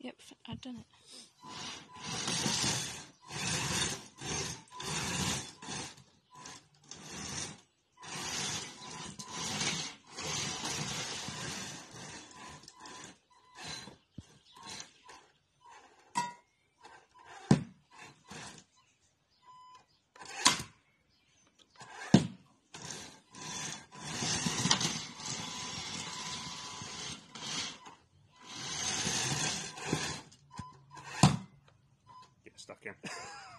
Yep, I've done it. stuck in.